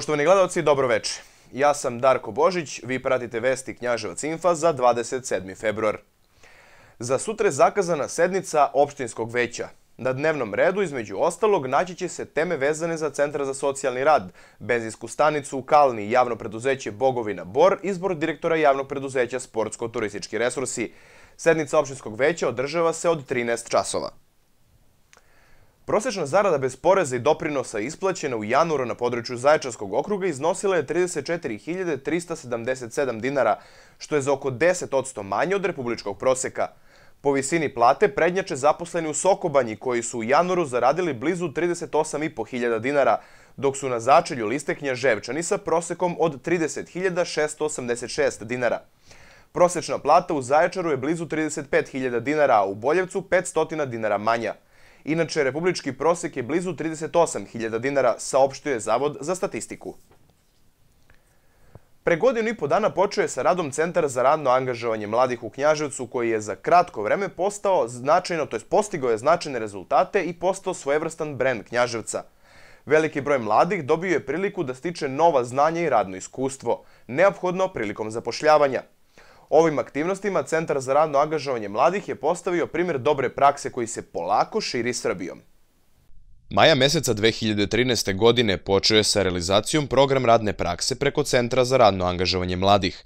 Poštovani gledalci, dobro veče. Ja sam Darko Božić, vi pratite vesti Knjaževac Infa za 27. februar. Za sutra je zakazana sednica opštinskog veća. Na dnevnom redu, između ostalog, naći će se teme vezane za Centar za socijalni rad, benzinsku stanicu u Kalni, javno preduzeće Bogovina Bor, izbor direktora javnog preduzeća Sportsko-turistički resursi. Sednica opštinskog veća održava se od 13 časova. Prosečna zarada bez poreza i doprinosa isplaćena u januaru na području Zaječarskog okruga iznosila je 34.377 dinara, što je za oko 10% manje od republičkog proseka. Po visini plate prednjače zaposleni u Sokobanji, koji su u januaru zaradili blizu 38.500 dinara, dok su na začelju liste Knjaževčani sa prosekom od 30.686 dinara. Prosečna plata u Zaječaru je blizu 35.000 dinara, a u Boljevcu 500 dinara manja. Inače, republički prosek je blizu 38.000 dinara, saopštuje Zavod za statistiku. Pre godinu i po dana počeo je sa radom Centar za radno angažovanje mladih u Knjaževcu, koji je za kratko vreme postao značajno, to je postigao je značajne rezultate i postao svojevrstan brend Knjaževca. Veliki broj mladih dobio je priliku da stiče nova znanja i radno iskustvo, neophodno prilikom zapošljavanja. Ovim aktivnostima Centar za radno angažovanje mladih je postavio primjer dobre prakse koji se polako širi Srbijom. Maja meseca 2013. godine počeo je sa realizacijom program radne prakse preko Centra za radno angažovanje mladih.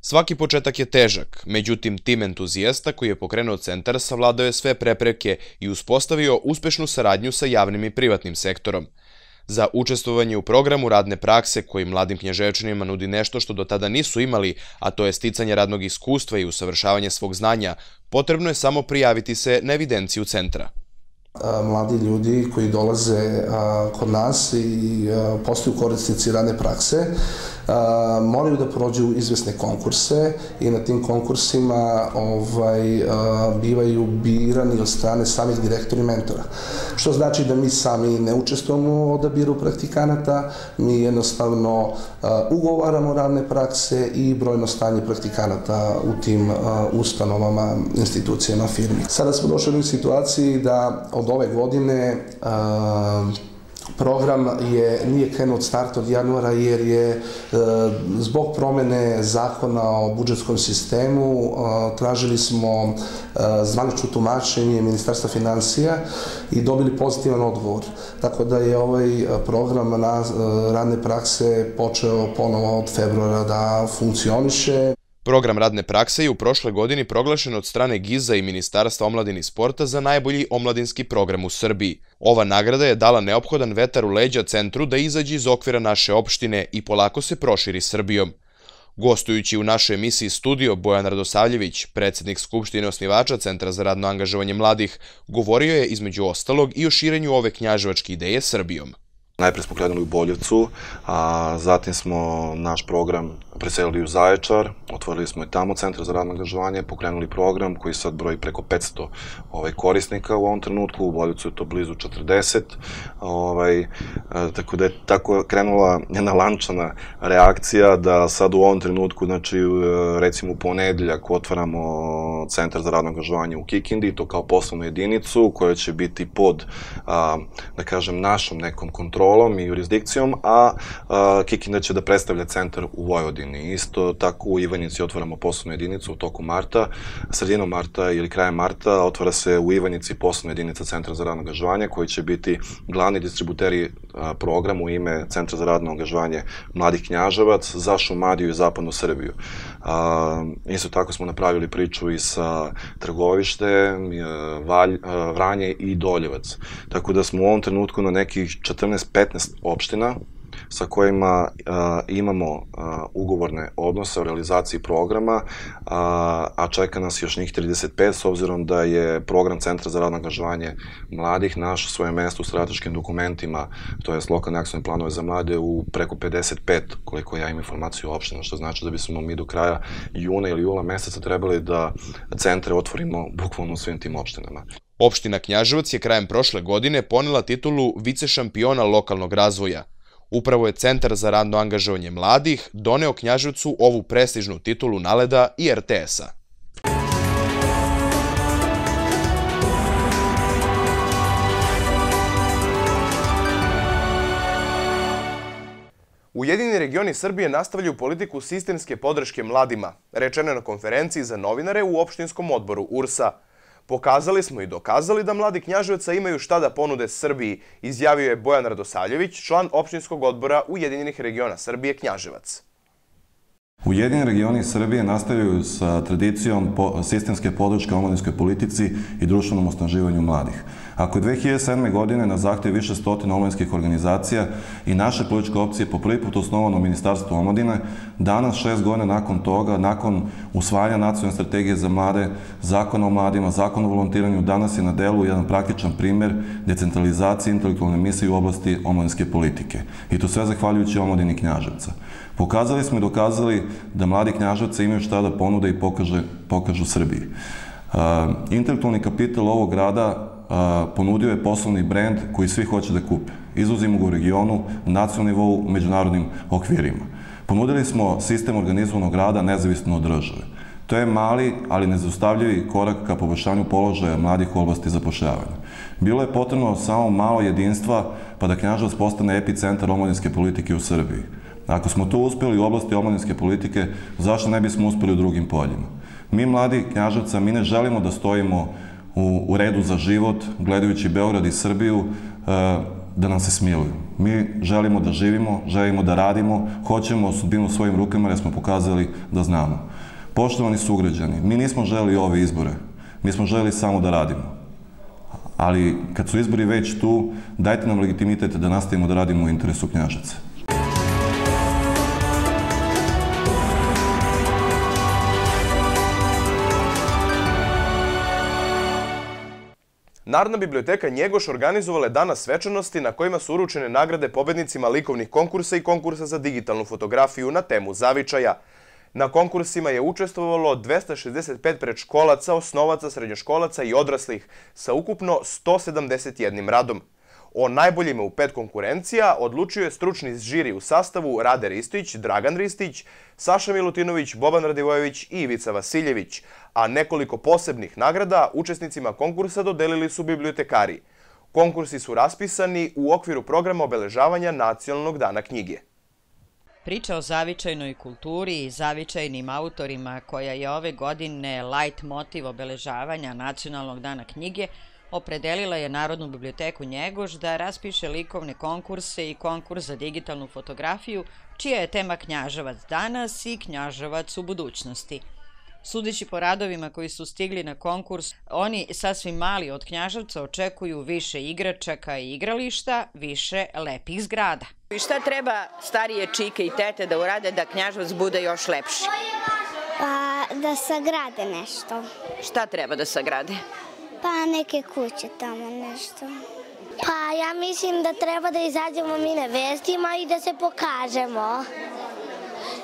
Svaki početak je težak, međutim tim entuzijasta koji je pokrenuo centar savladao je sve prepreke i uspostavio uspešnu saradnju sa javnim i privatnim sektorom – Za učestvovanje u programu radne prakse koji mladim knježevčanima nudi nešto što do tada nisu imali, a to je sticanje radnog iskustva i usavršavanje svog znanja, potrebno je samo prijaviti se na evidenciju centra. Mladi ljudi koji dolaze kod nas i postaju korisnici radne prakse moraju da prođu izvesne konkurse i na tim konkursima ovaj, bivaju birani od strane samih direktora i mentora. Što znači da mi sami ne učestvujemo u odabiru praktikanata, mi jednostavno ugovaramo radne prakse i brojno stanje praktikanata u tim ustanovama, institucijama, firmi. Sada smo došli u situaciji da od ove godine program je, nije krenuo od starta od januara jer je e, zbog promene zakona o budžetskom sistemu e, tražili smo e, zvanično tumačenje Ministarstva financija i dobili pozitivan odgovor. Tako da je ovaj program na radne prakse počeo ponovo od februara da funkcioniše. Program radne prakse je u prošle godini proglašen od strane GIZA i Ministarstva omladine i sporta za najbolji omladinski program u Srbiji. Ova nagrada je dala neophodan vetar u leđa centru da izađe iz okvira naše opštine i polako se proširi Srbijom. Gostujući u našoj emisiji Studio, Bojan Radosavljević, predsednik Skupštine osnivača Centra za radno angažovanje mladih, govorio je između ostalog i o širenju ove knjaževačke ideje Srbijom. Najpre smo krenuli u Boljevcu, a zatim smo naš program preselili u Zaječar, otvorili smo i tamo centar za radno angažovanje, pokrenuli program koji sad broji preko 500 ovaj, korisnika u ovom trenutku, u Boljevcu je to blizu 40, ovaj, tako da je tako krenula jedna lančana reakcija da sad u ovom trenutku, znači recimo u ponedeljak otvaramo centar za radno angažovanje u Kikindi, to kao poslovnu jedinicu koja će biti pod, a, da kažem, našom nekom kontrolom i jurisdikcijom, a, a Kikinda će da predstavlja centar u Vojvodini. Isto tako u Ivanjici otvaramo poslovnu jedinicu u toku marta, sredinom marta ili krajem marta otvara se u Ivanjici poslovna jedinica Centra za radno angažovanje koji će biti glavni distributeri program u ime Centra za radno angažovanje Mladih Knjaževac za Šumadiju i Zapadnu Srbiju. A, isto tako smo napravili priču i sa Trgovište, Valj, Vranje i Doljevac. Tako da smo u ovom trenutku na nekih 14-15 opština sa kojima a, imamo a, ugovorne odnose o realizaciji programa, a, a čeka nas još njih 35, s obzirom da je program Centra za radno angažovanje mladih naš svoje mesto u strateškim dokumentima, to je lokalne akcijne planove za mlade, u preko 55, koliko ja imam informaciju o opština, što znači da bismo mi do kraja juna ili jula meseca trebali da centre otvorimo bukvalno u svim tim opštinama. Opština Knjaževac je krajem prošle godine ponela titulu vice šampiona lokalnog razvoja, Upravo je Centar za radno angažovanje mladih doneo Knjaževcu ovu prestižnu titulu naleda i RTS-a. Ujedini regioni Srbije nastavljaju politiku sistemske podrške mladima, rečeno na konferenciji za novinare u opštinskom odboru URSA. Pokazali smo i dokazali da mladi knjaževca imaju šta da ponude Srbiji, izjavio je Bojan Radosavljević, član opštinskog odbora Ujedinjenih regiona Srbije Knjaževac. Ujedinjeni regioni Srbije nastavljaju sa tradicijom sistemske podrške omladinskoj politici i društvenom osnaživanju mladih. Ako je 2007. godine na zahtjev više stotina omladinskih organizacija i naše političke opcije po prvi put osnovano Ministarstvo omladine, danas, šest godina nakon toga, nakon usvajanja nacionalne strategije za mlade, zakona o mladima, zakona o volontiranju, danas je na delu jedan praktičan primer decentralizacije intelektualne misije u oblasti omladinske politike. I to sve zahvaljujući omladini Knjaževca. Pokazali smo i dokazali da mladi knjaževci imaju šta da ponude i pokaže, pokažu Srbiji. Uh, intelektualni kapital ovog grada uh, ponudio je poslovni brend koji svi hoće da kupe. Izvozimo ga u regionu, na nacionalnom nivou, međunarodnim okvirima. Ponudili smo sistem organizovanog rada nezavisno od države. To je mali, ali nezaustavljivi korak ka poboljšanju položaja mladih u oblasti zapošljavanja. Bilo je potrebno samo malo jedinstva pa da Knjaževac postane epicentar omladinske politike u Srbiji. Ako smo to uspeli u oblasti omladinske politike, zašto ne bismo uspeli u drugim poljima? Mi, mladi knjaževca, mi ne želimo da stojimo u, u redu za život, gledajući Beograd i Srbiju, e, da nam se smiluju. Mi želimo da živimo, želimo da radimo, hoćemo sudbinu svojim rukama jer smo pokazali da znamo. Poštovani sugrađani, mi nismo želi ove izbore, mi smo želi samo da radimo. Ali kad su izbori već tu, dajte nam legitimitet da nastavimo da radimo u interesu knjažaca. Narodna biblioteka Njegoš organizovala je danas svečanosti na kojima su uručene nagrade pobednicima likovnih konkursa i konkursa za digitalnu fotografiju na temu zavičaja. Na konkursima je učestvovalo 265 predškolaca, osnovaca, srednjoškolaca i odraslih sa ukupno 171 radom. O najboljima u pet konkurencija odlučio je stručni žiri u sastavu Rade Ristić, Dragan Ristić, Saša Milutinović, Boban Radivojević i Ivica Vasiljević, a nekoliko posebnih nagrada učesnicima konkursa dodelili su bibliotekari. Konkursi su raspisani u okviru programa obeležavanja Nacionalnog dana knjige. Priča o zavičajnoj kulturi i zavičajnim autorima koja je ove godine light motiv obeležavanja Nacionalnog dana knjige opredelila je Narodnu biblioteku Njegoš da raspiše likovne konkurse i konkurs za digitalnu fotografiju, čija je tema Knjaževac danas i Knjaževac u budućnosti. Sudeći po radovima koji su stigli na konkurs, oni sasvim mali od Knjaževca očekuju više igračaka i igrališta, više lepih zgrada. I šta treba starije čike i tete da urade da Knjaževac bude još lepši? Pa, da sagrade nešto. Šta treba da sagrade? Pa neke kuće tamo nešto. Pa ja mislim da treba da izađemo mi na vestima i da se pokažemo.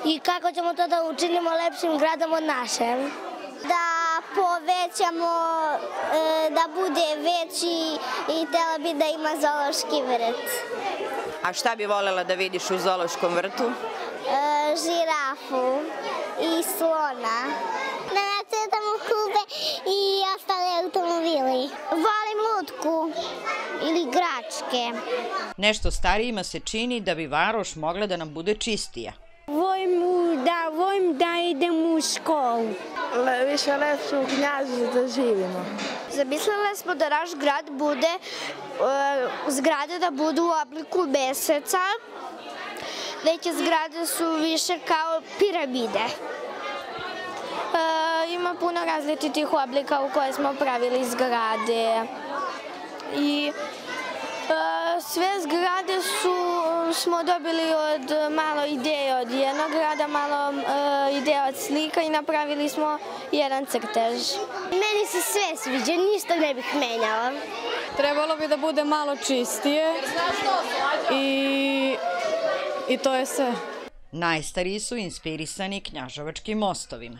I kako ćemo to da učinimo lepšim gradom od našem. Da povećamo, e, da bude veći i tela bi da ima zološki vrt. A šta bi volela da vidiš u zološkom vrtu? E, žirafu i slona. Da nacetamo kube i automobili. Volim lutku ili gračke. Nešto starijima se čini da bi varoš mogla da nam bude čistija. Volim da, volim da idem u školu. Le, više lepše u knjažu da živimo. Zamislila smo da naš grad bude, uh, zgrade da budu u obliku meseca, Veće zgrade su više kao piramide. E, ima puno različitih oblika u koje smo pravili zgrade. I e, sve zgrade su, smo dobili od malo ideje od jednog grada, malo e, ideje od slika i napravili smo jedan crtež. Meni se sve sviđa, ništa ne bih menjala. Trebalo bi da bude malo čistije i, i to je sve. Najstariji su inspirisani knjažovačkim mostovima.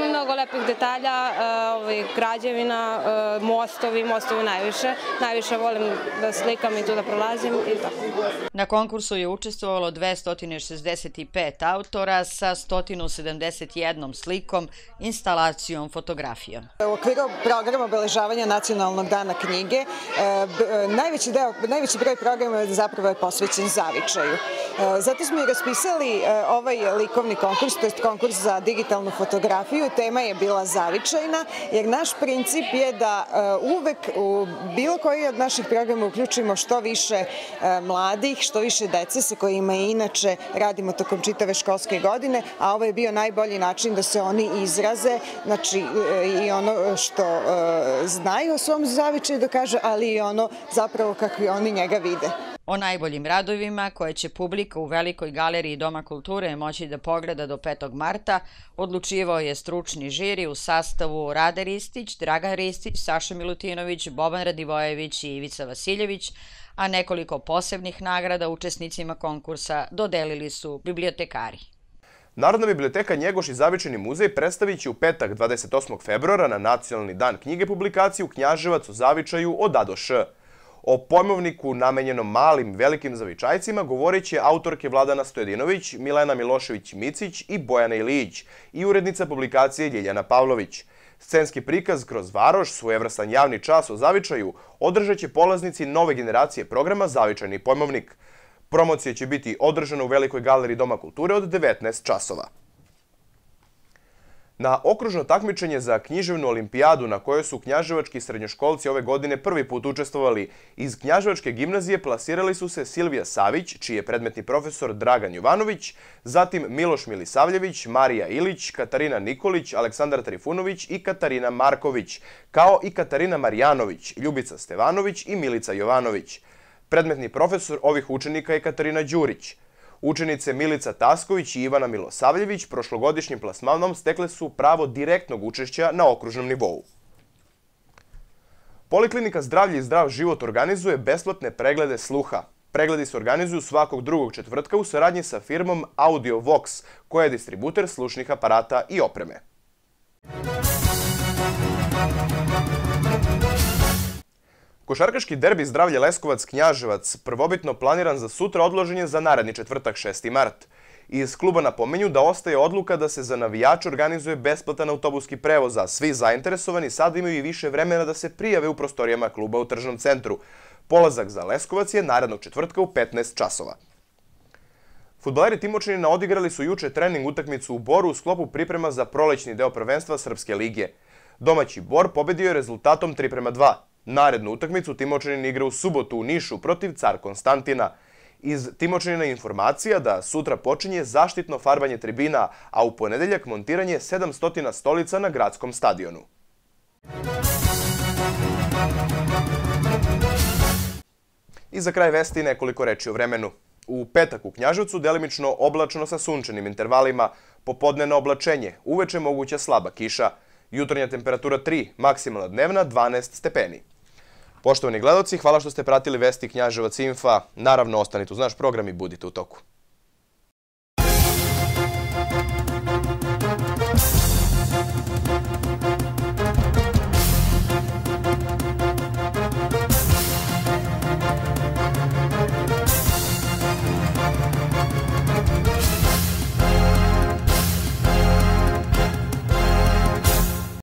Mnogo lepih detalja, ovaj, građevina, mostovi, mostovi najviše. Najviše volim da slikam i tu da prolazim i tako. Na konkursu je učestvovalo 265 autora sa 171 slikom, instalacijom, fotografijom. U okviru programa obeležavanja Nacionalnog dana knjige, najveći, deo, najveći broj programa je zapravo je posvećen zavičaju. Zato smo i raspisali ovaj likovni konkurs, to je konkurs za digitalnu fotografiju. Tema je bila zavičajna, jer naš princip je da uvek u bilo koji od naših programa uključimo što više mladih, što više dece sa kojima inače radimo tokom čitave školske godine, a ovo je bio najbolji način da se oni izraze, znači i ono što znaju o svom zavičaju da kaže, ali i ono zapravo kako oni njega vide. O najboljim radovima koje će publika u Velikoj galeriji Doma kulture moći da pogleda do 5. marta odlučivao je stručni žiri u sastavu Rade Ristić, Dragan Ristić, Saša Milutinović, Boban Radivojević i Ivica Vasiljević, a nekoliko posebnih nagrada učesnicima konkursa dodelili su bibliotekari. Narodna biblioteka Njegoš i Zavičeni muzej predstavit će u petak 28. februara na Nacionalni dan knjige publikaciju Knjaževac o zavičaju od A do Š. O pojmovniku namenjenom malim velikim zavičajcima govorit će autorke Vladana Stojedinović, Milena Milošević-Micić i Bojana Ilijić i urednica publikacije Ljeljana Pavlović. Scenski prikaz kroz Varoš, svojevrstan javni čas o zavičaju, održat će polaznici nove generacije programa Zavičajni pojmovnik. Promocija će biti održana u Velikoj galeriji Doma kulture od 19 časova. Na okružno takmičenje za književnu olimpijadu na kojoj su knjaževački srednjoškolci ove godine prvi put učestvovali iz knjaževačke gimnazije plasirali su se Silvija Savić, čiji je predmetni profesor Dragan Jovanović, zatim Miloš Milisavljević, Marija Ilić, Katarina Nikolić, Aleksandar Trifunović i Katarina Marković, kao i Katarina Marjanović, Ljubica Stevanović i Milica Jovanović. Predmetni profesor ovih učenika je Katarina Đurić. Učenice Milica Tasković i Ivana Milosavljević prošlogodišnjim plasmanom stekle su pravo direktnog učešća na okružnom nivou. Poliklinika Zdravlje i zdrav život organizuje besplatne preglede sluha. Pregledi se organizuju svakog drugog četvrtka u saradnji sa firmom Audio Vox, koja je distributer slušnih aparata i opreme. Košarkaški derbi Zdravlje Leskovac-Knjaževac prvobitno planiran za sutra odložen je za naredni četvrtak 6. mart. Iz kluba napomenju da ostaje odluka da se za navijač organizuje besplatan autobuski prevoz, a svi zainteresovani sad imaju i više vremena da se prijave u prostorijama kluba u tržnom centru. Polazak za Leskovac je narednog četvrtka u 15 časova. Futbaleri Timočanina odigrali su juče trening utakmicu u Boru u sklopu priprema za prolećni deo prvenstva Srpske lige. Domaći Bor pobedio je rezultatom 3 prema 2. Narednu utakmicu Timočanin igra u subotu u Nišu protiv Car Konstantina. Iz Timočanina informacija da sutra počinje zaštitno farbanje tribina, a u ponedeljak montiranje 700 stolica na gradskom stadionu. I za kraj vesti nekoliko reči o vremenu. U petak u Knjaževcu delimično oblačno sa sunčanim intervalima, popodneno oblačenje, uveče moguća slaba kiša, jutarnja temperatura 3, maksimalna dnevna 12 stepeni. Poštovani gledoci, hvala što ste pratili Vesti Knjaževac Infa. Naravno, ostanite uz naš program i budite u toku.